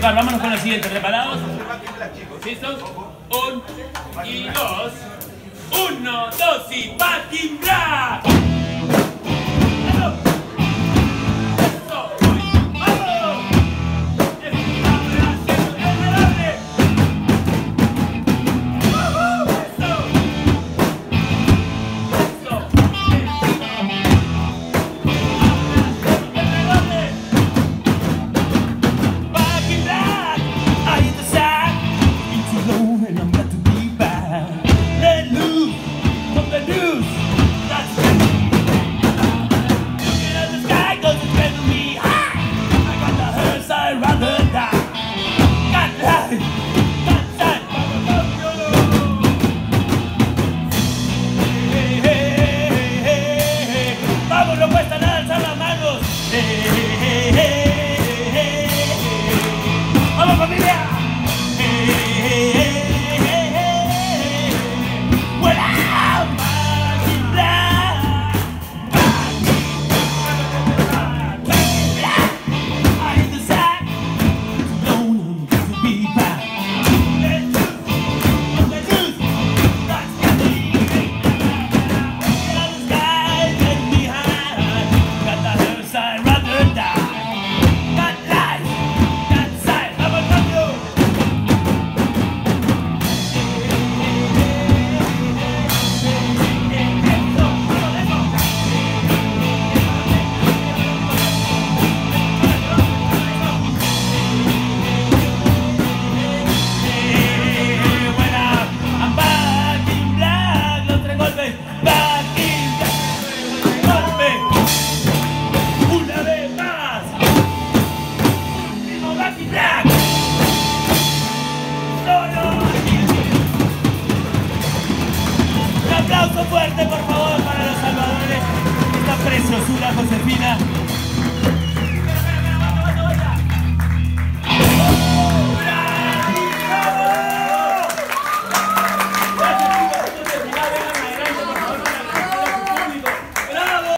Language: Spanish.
vámonos con la siguiente, ¿preparados? ¿Listos? Un y dos. Uno, dos y va a. aplauso fuerte, por favor, para los salvadores. Esta preciosura, Josefina.